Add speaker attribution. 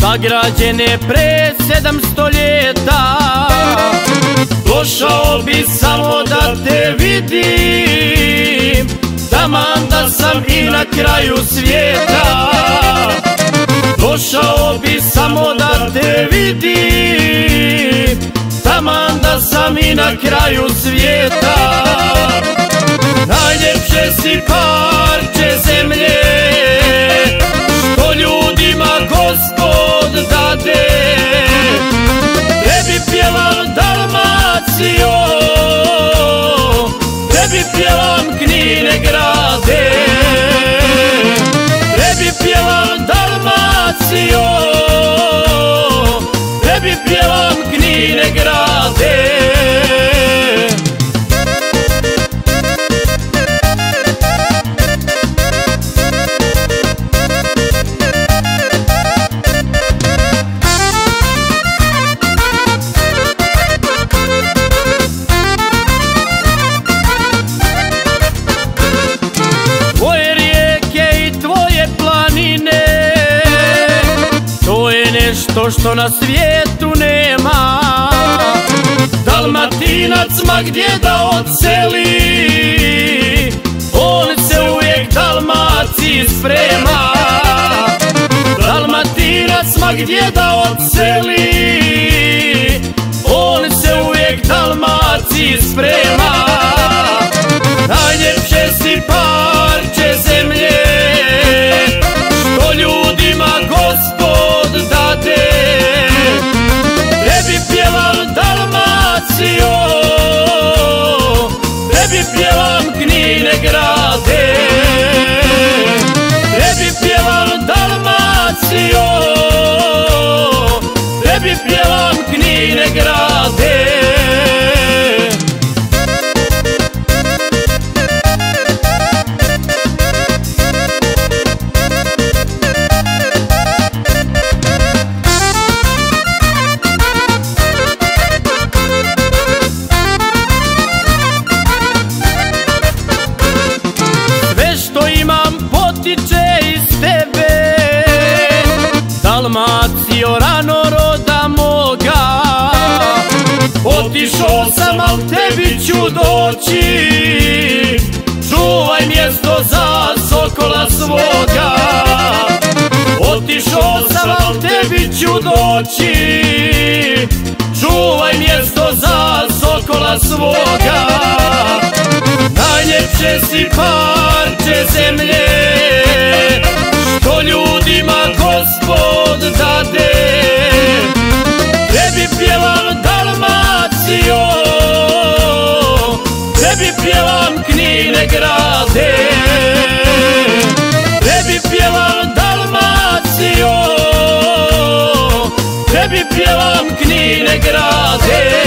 Speaker 1: Sagrađene pre sedamsto ljeta. Došao bi samo da te vidim. Taman da sam i na kraju svijeta. Došao bi samo da te vidim. Taman da sam i na kraju svijeta. Najljepše si parče Dalmacijo Tebi pjevam Knine grade nešto što na svijetu nema Dalmatinac ma gdje da odseli? On se uvijek Dalmaciji sprema Dalmatinac ma gdje da odseli Tebi pjevam Knine grade. Sve što imam potiče iz tebe. Dalmacijo rano roda Otišao sam, al tebi ću doći. Čuvaj mjesto za sokola svoga. Otišao sam, al tebi ću doći. Čuvaj mjesto za sokola svoga. Najljepše si parče zemlje. Što ljudima gospod Knine grade. Tebi pjevam Dalmacijo? Tebi pjevam Knine grade